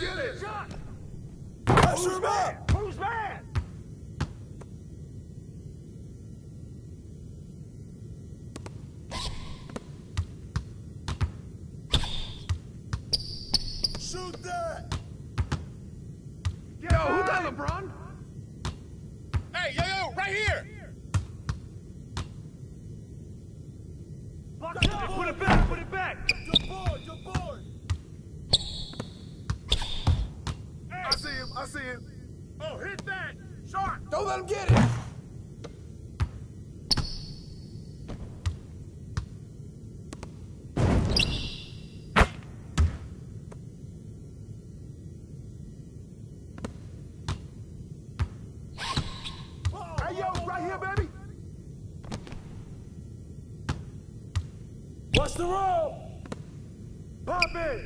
Get it! Shot. Pressure me! I'm getting. it. Yo, right here, baby. What's the roll? Pop it.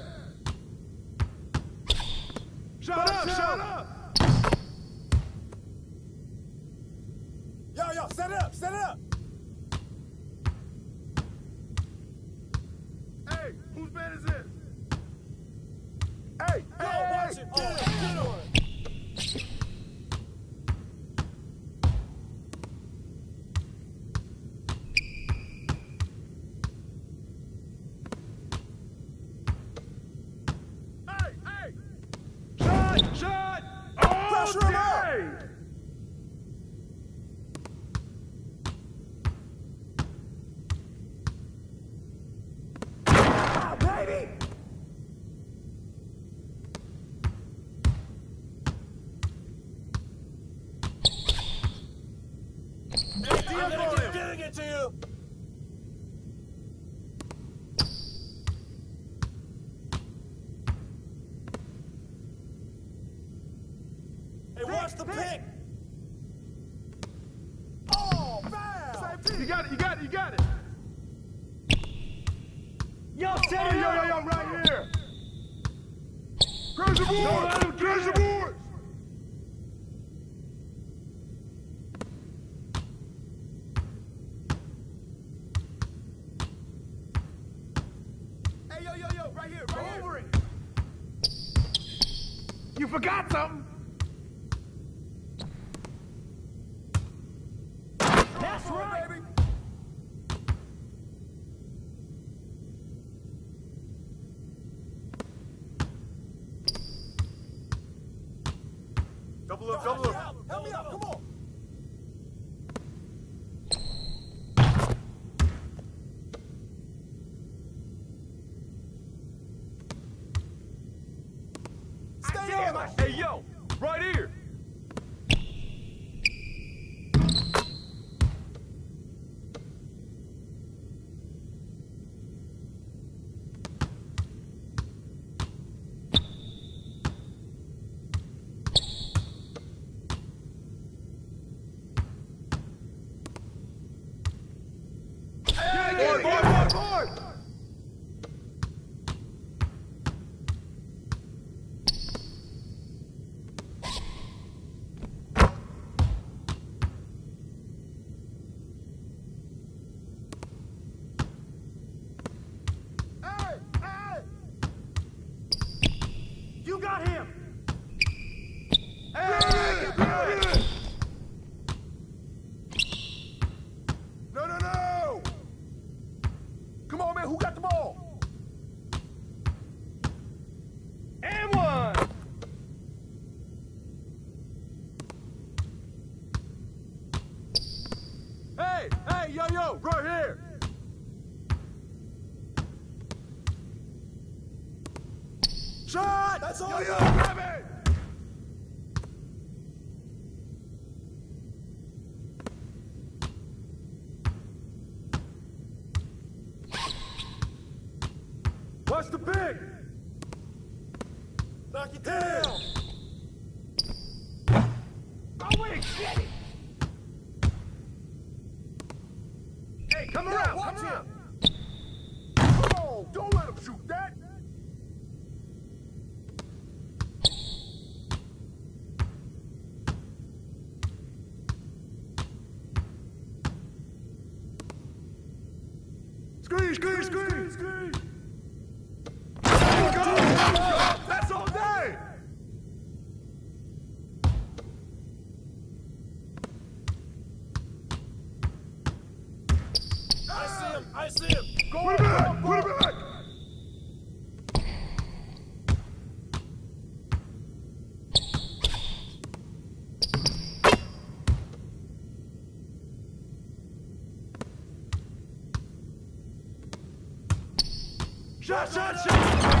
The pick. Oh, man! You got it, you got it, you got it. Double up, double up. Help me out, come on. Rush the big! Knock your tail! Go away, get! Hey, come yeah, around, come around! Come don't let him shoot that! Squeeze, squeeze, squeeze, squeeze! Shot, shut, shot!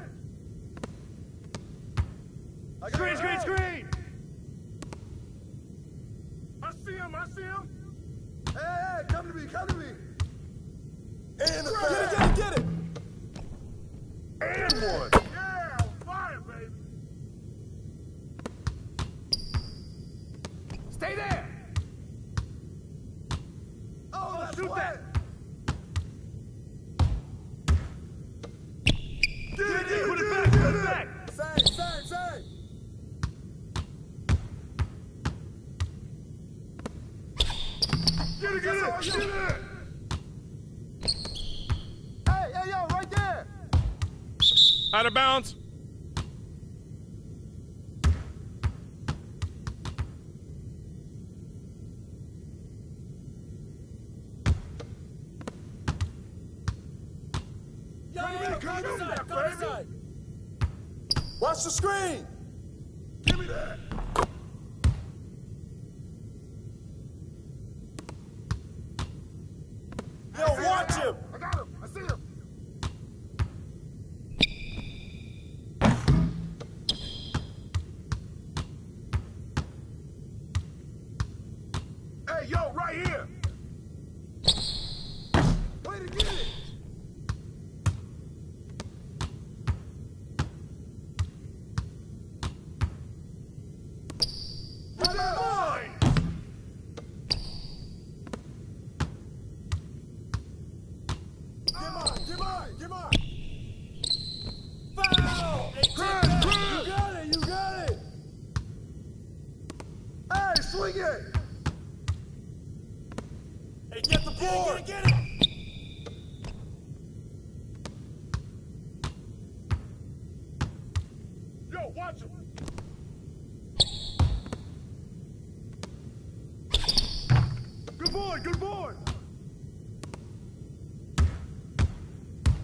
out of bounds.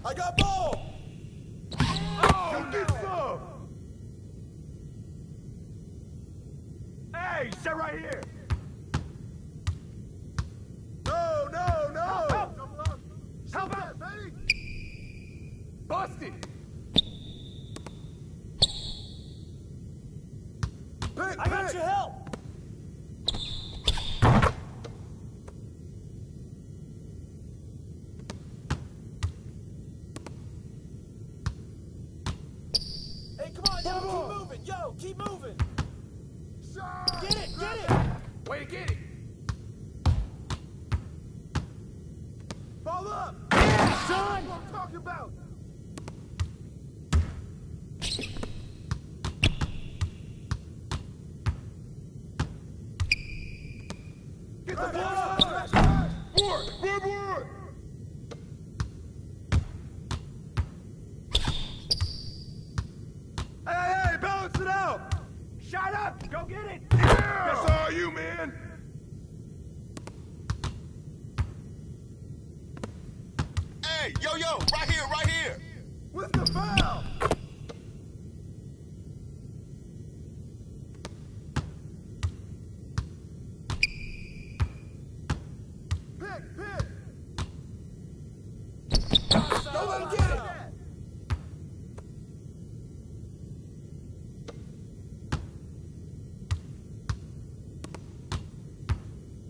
I got balls! way to get it. Fall up! Yeah, son! That's what I'm talking about!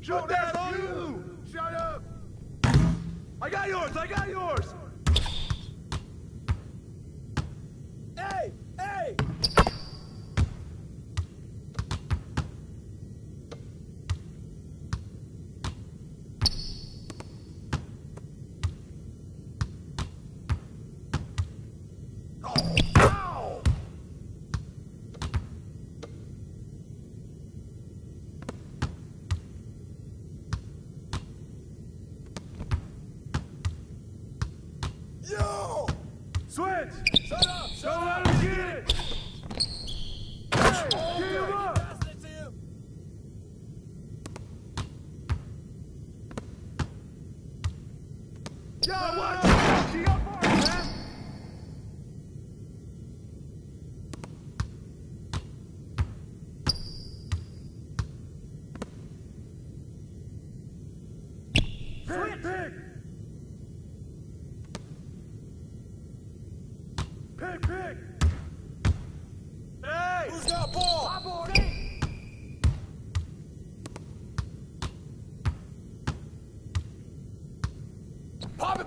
Joe, that's, you! Shut up! I got yours! I got yours! Solo!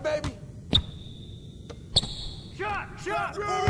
baby. Shot! Shot! Shot!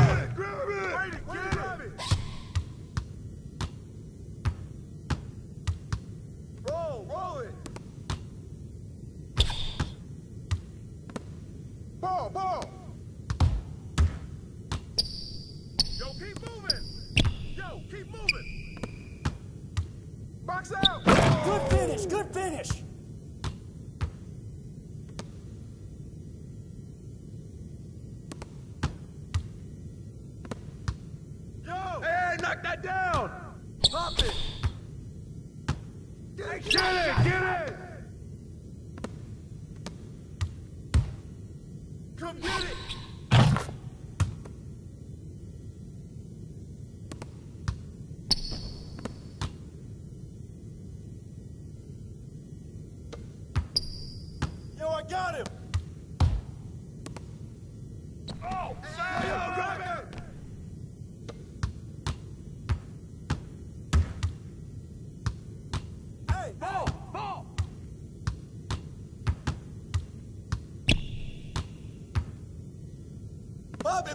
Repeat it!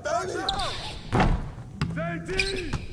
等一下再见。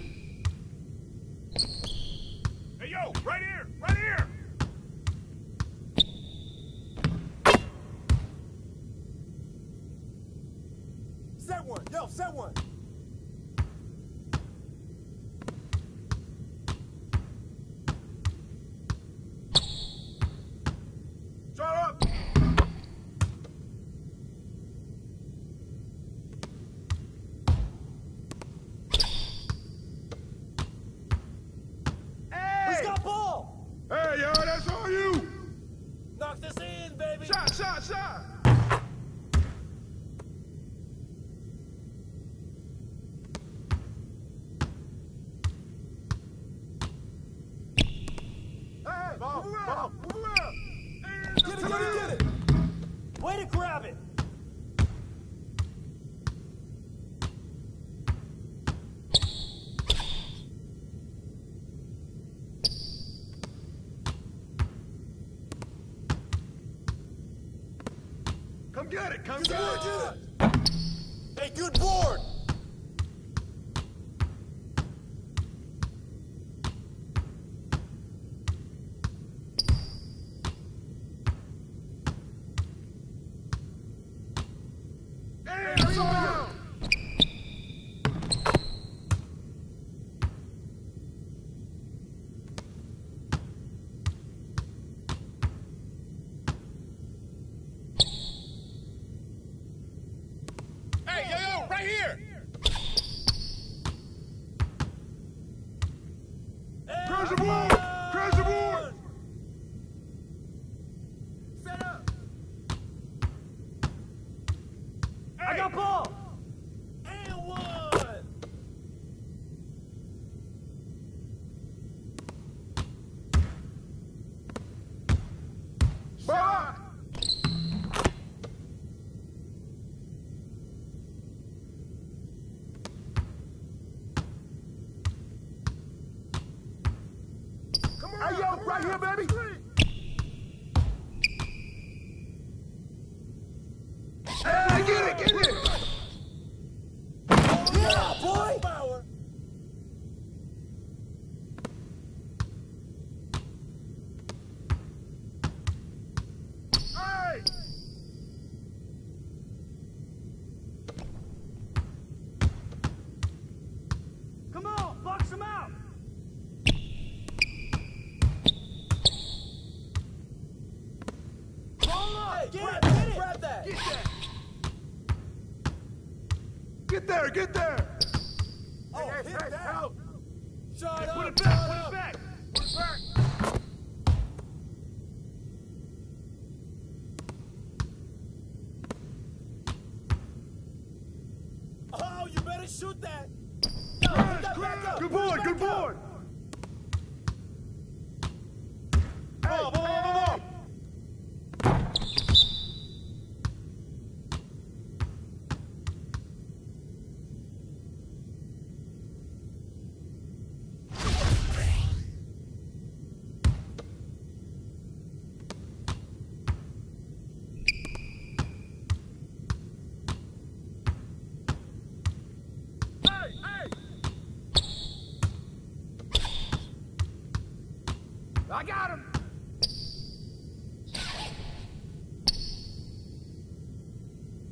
It, come on! Hey, good board! right here, baby. Hey, get it, get it. I got him!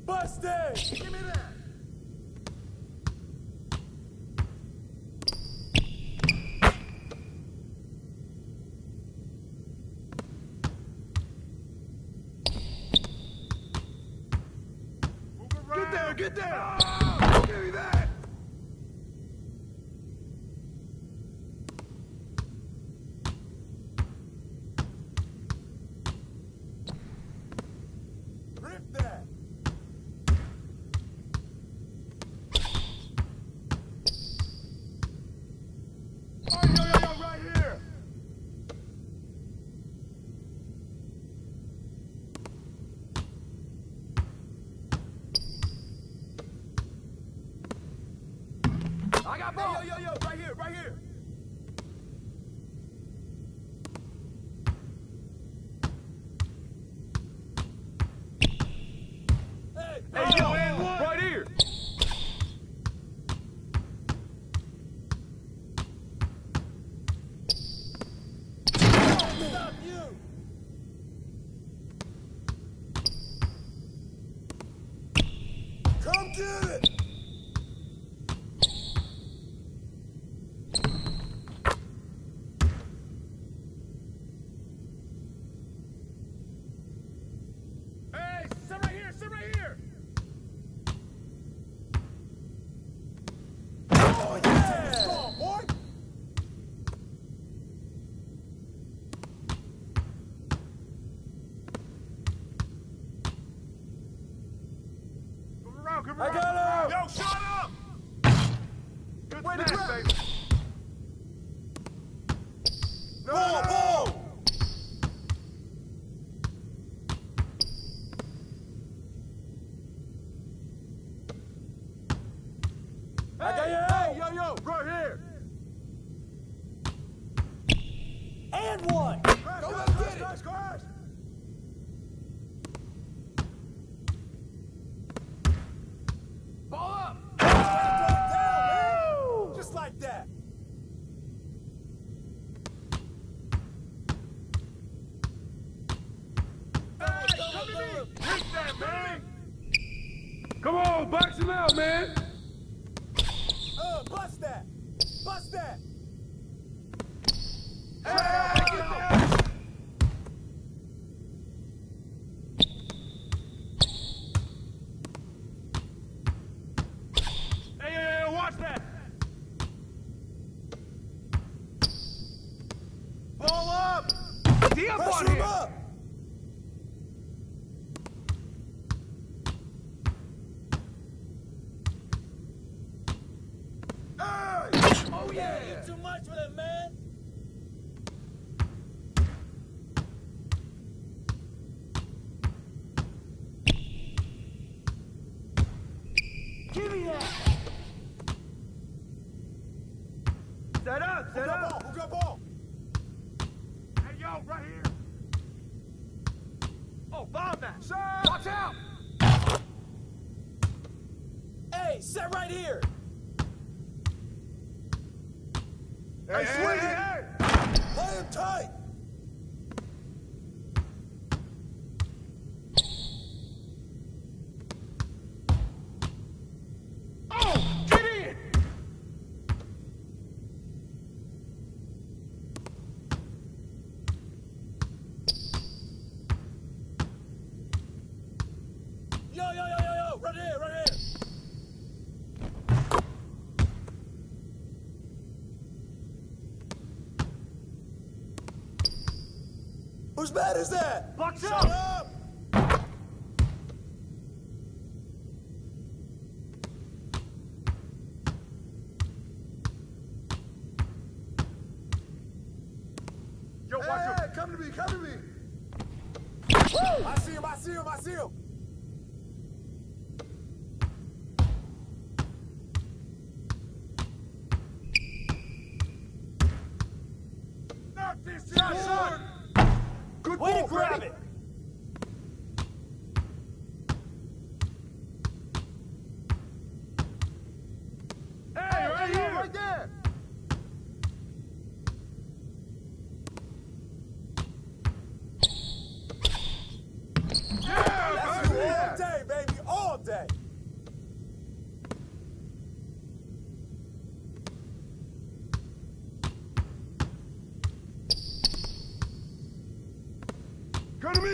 Busted! Give me that! Get down! Get down! did it! too much with it, man. Give me that. Set up, set up. Who got ball? Hey, yo, right here. Oh, bomb that. Sir! Watch out! Hey, set right here. Hey, I swear bad is that? Box up! Shut up! Yo, watch hey, come to me, come to me! Woo! I see him, I see him, I see him! Knock! Good Way ball, to grab Freddy. it!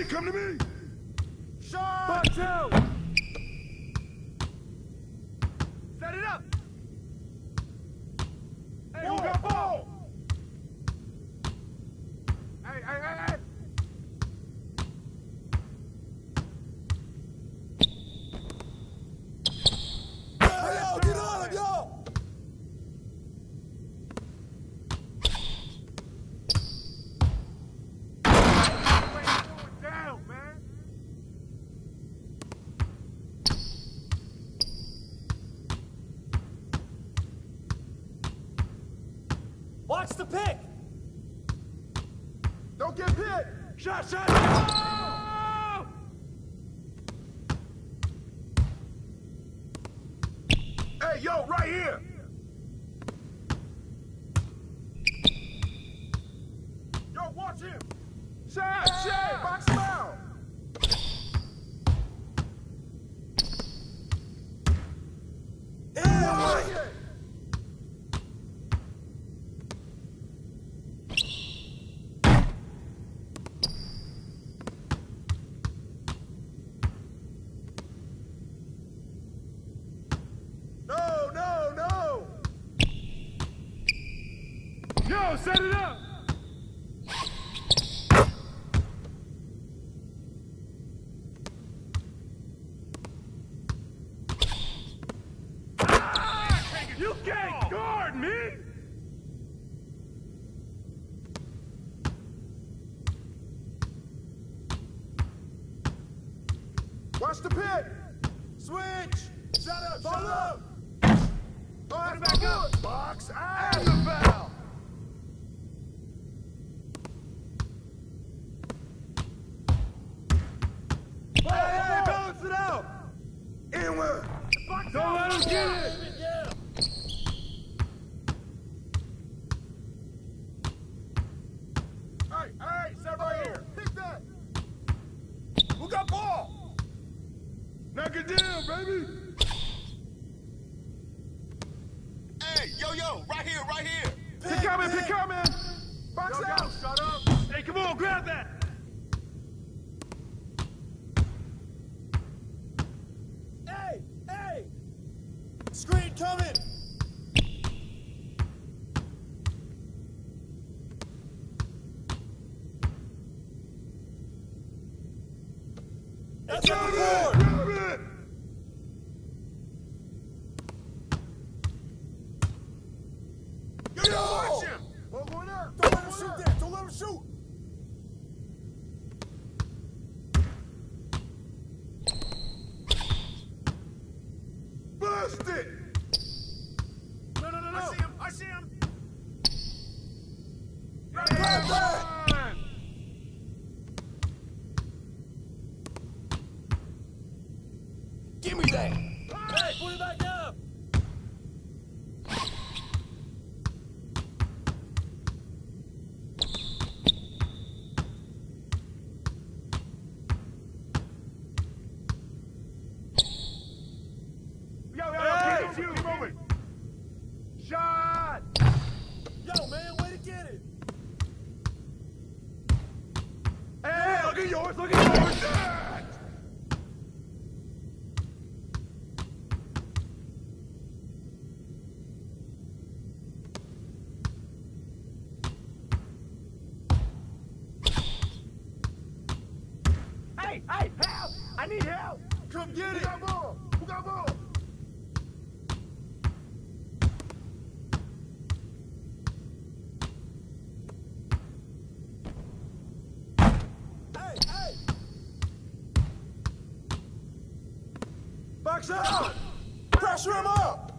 come to me! What's the pick? Don't get hit! Shot, shot, shot! set it up. coming! That's Come get Who it. got ball? Who got ball? Hey, hey! Box out. Pressure him up.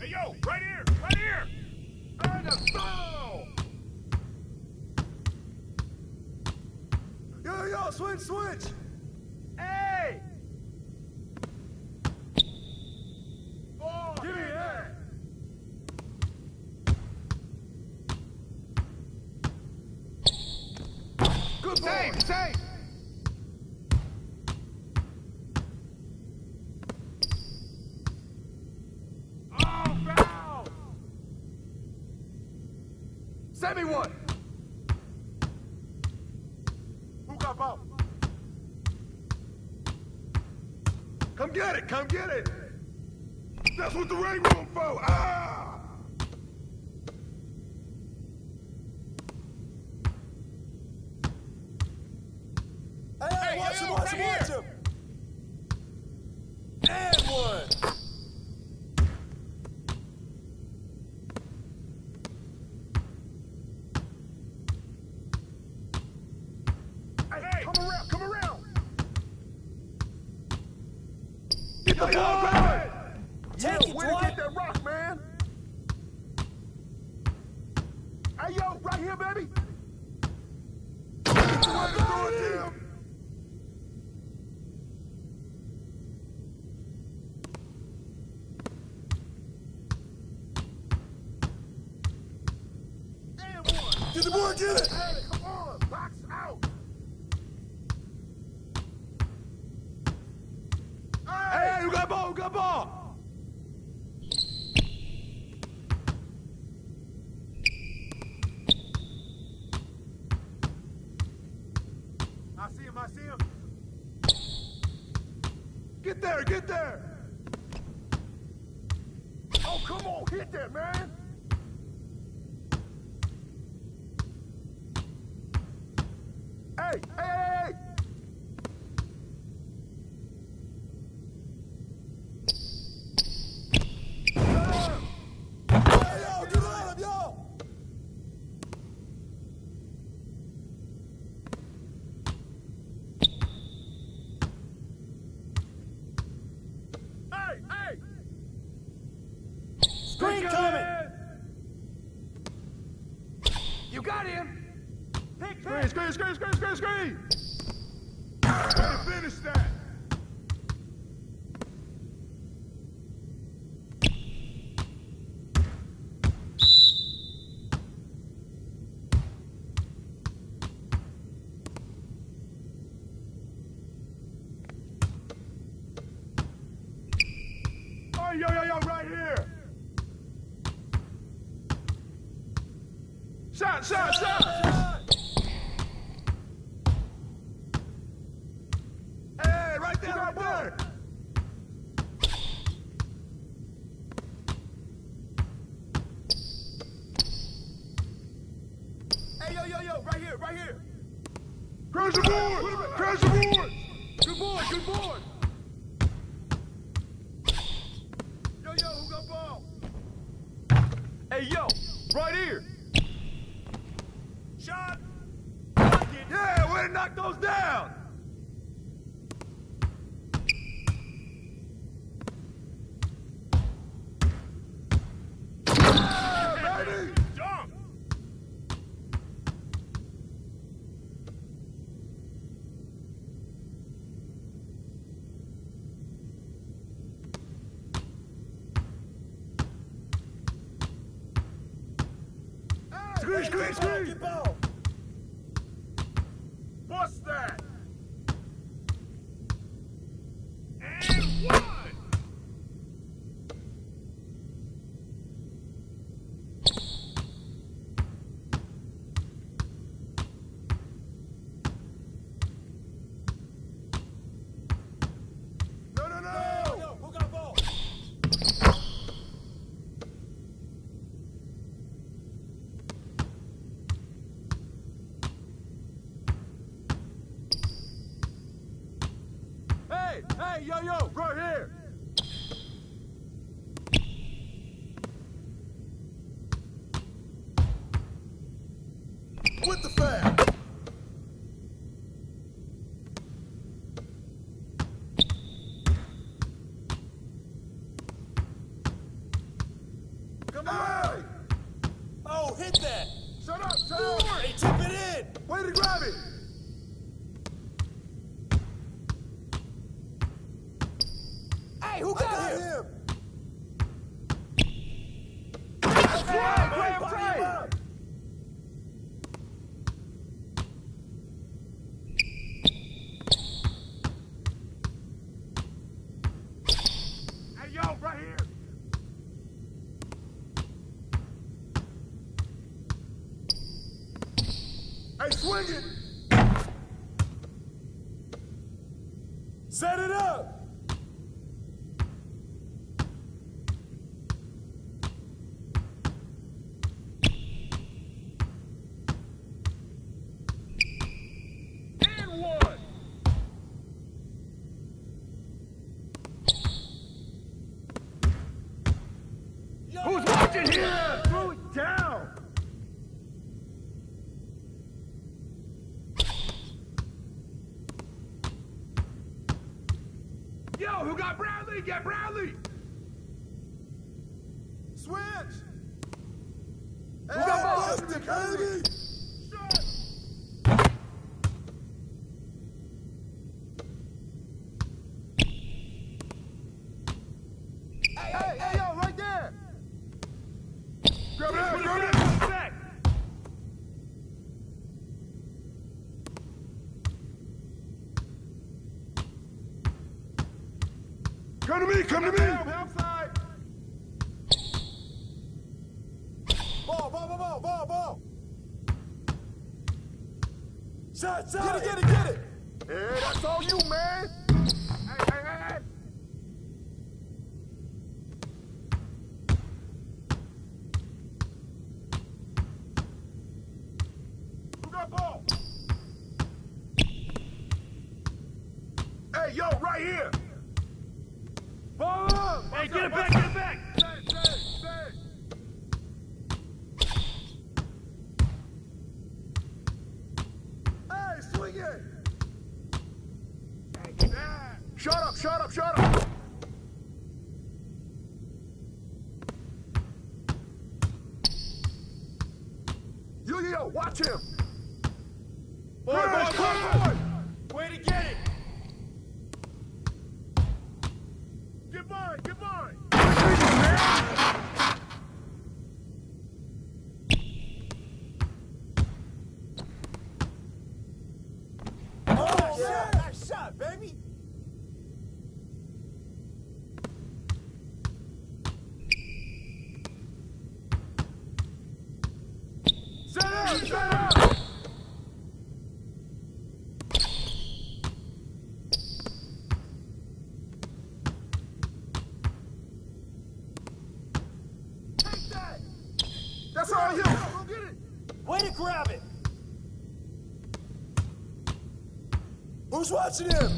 Hey, yo, right here, right here. And a foul. Yo, yo, switch, switch. Hey. Ball. Give me that. Good boy. Save, save. Oh, foul. Send me one. Who got ball? Come get it. That's what the ring room for. Ah! Hey, hey, Hey, watch yo, him, watch right him, watch him! And one! Hey, around, come around. Get the ball back. Take Yo, it, where to Dwight! get that rock, man? Hey, yo, right here, baby. Get the way to throw it to him. And one. Get the board, get it. Hey, come on, box out. Hey, hey, who got ball? Who got ball? I see him, I see him. Get there, get there. Oh, come on, hit that, man. Hey, hey, hey, hey. Hey, yo, get on him, yo! Hey, hey. Screen coming! You got him. Pick, pick. screen, screen, screen, screen, screen. Way to finish that. Oh, yo, yo, yo, right here. Shot, shot, shot. Hey, right there, right yo, yo, yo, right here, right here! Crash Screen, screen, Get Hey, yo, yo, Swing it! Set it up! Who's watching here? Bradley! Come to me! Ball, ball, ball, ball, ball, ball! Shot, shot! Get it, get it! Go get it! Way to grab it! Who's watching him?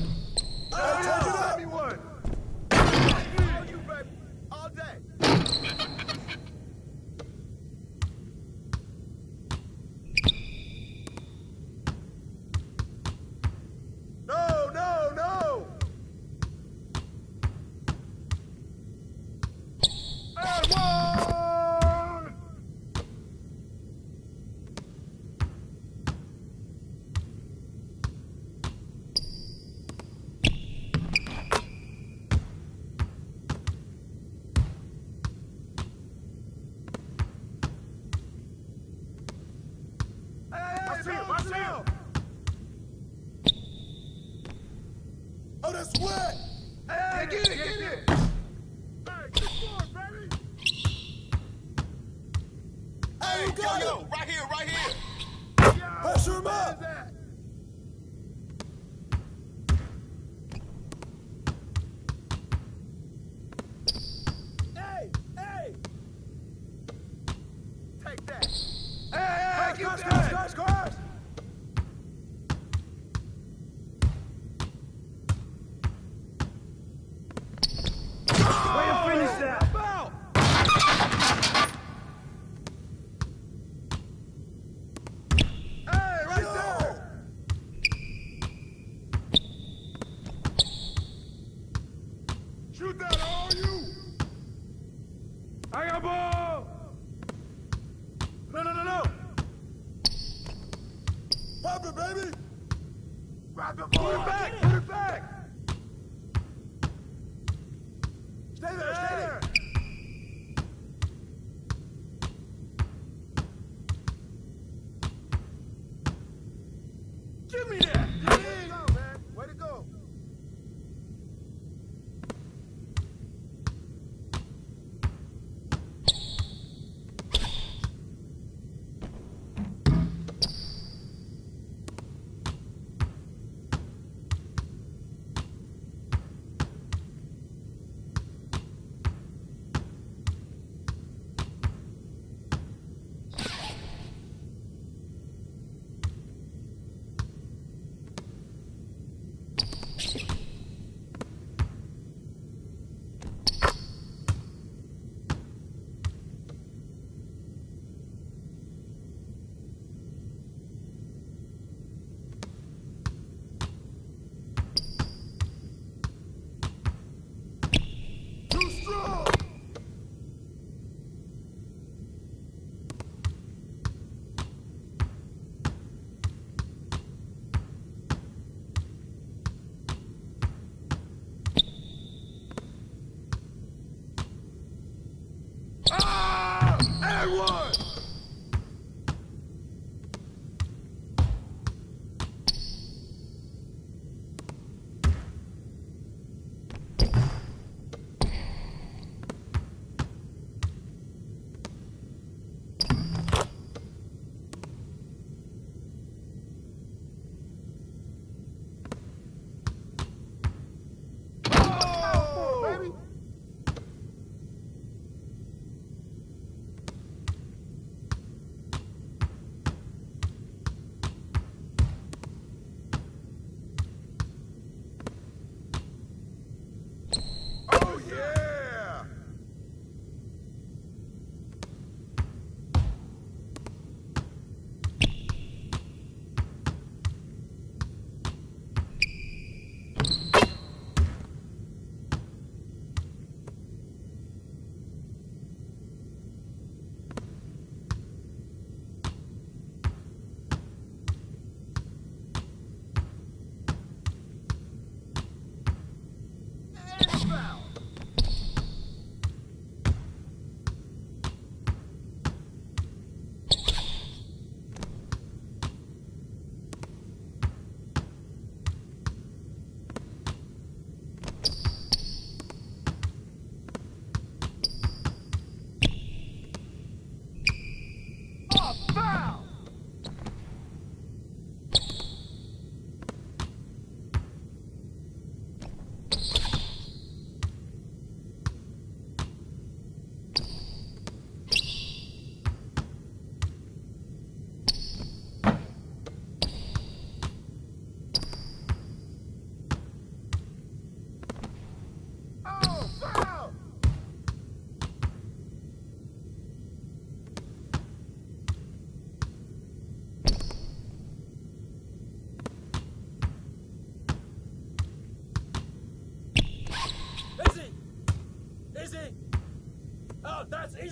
The Put ball. it back! Put it back! Stay there! Stay there! Give me that! Get in! Go,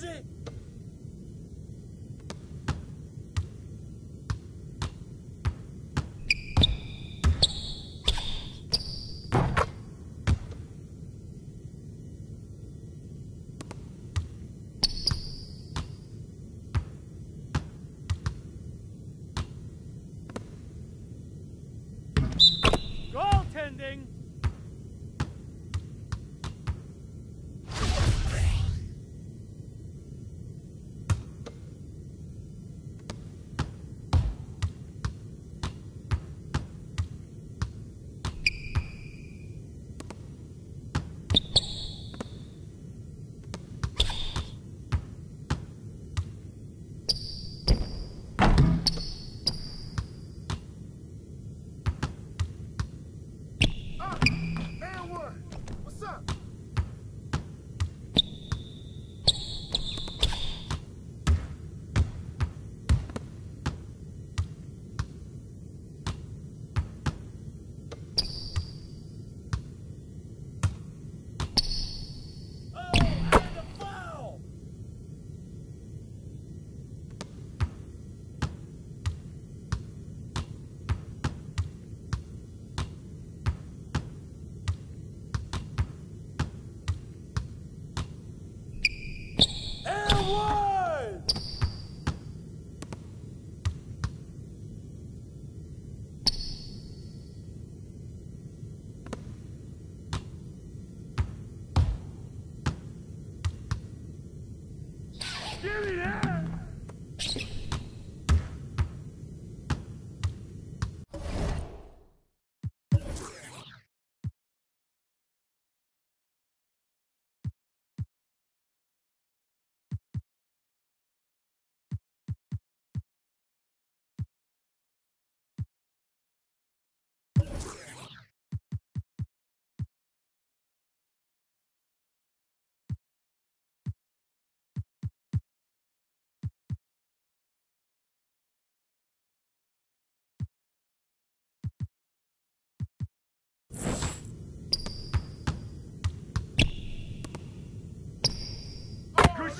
that's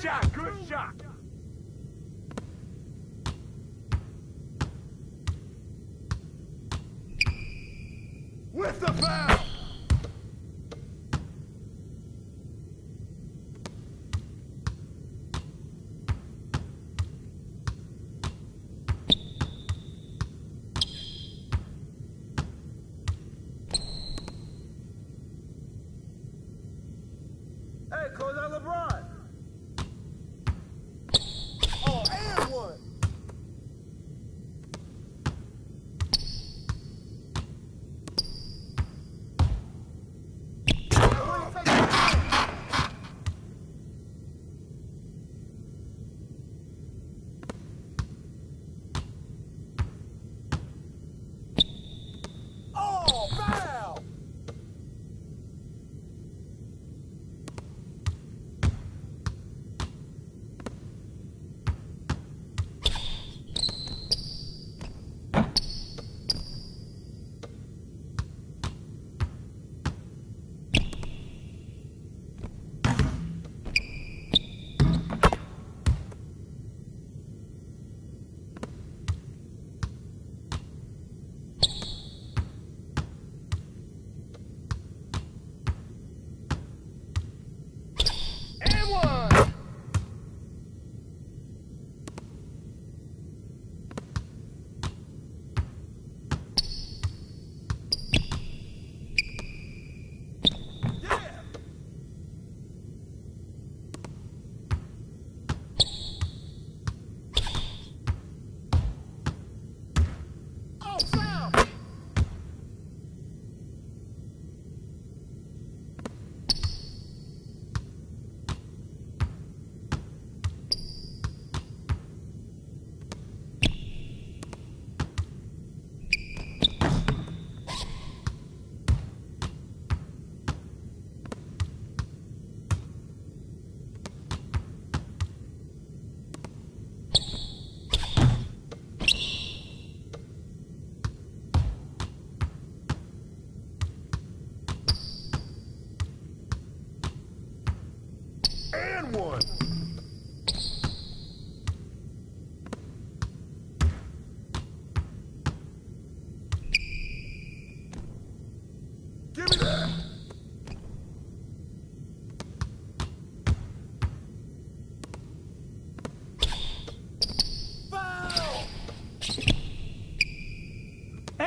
shot, good shot. With the foul!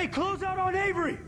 close out on Avery!